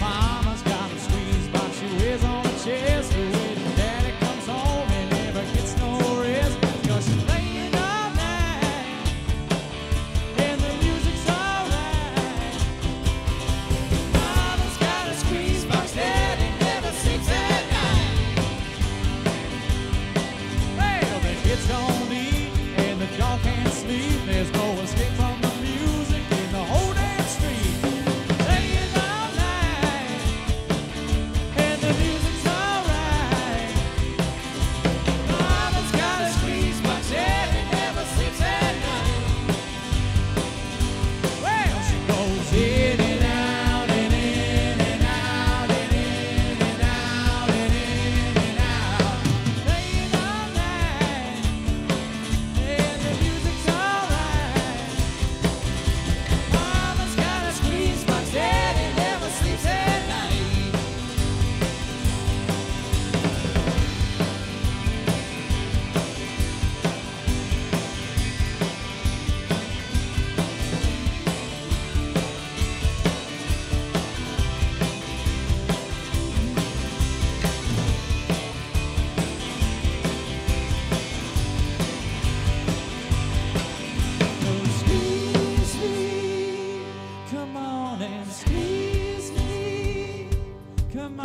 Mama's got a squeeze box, she wears on her chest.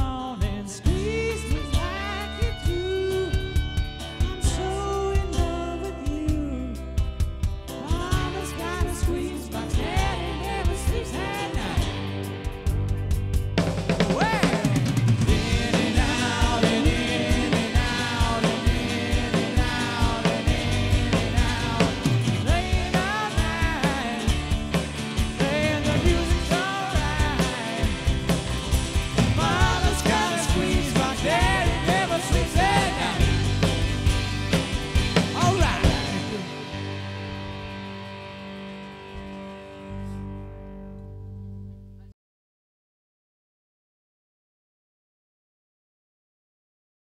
down and scream.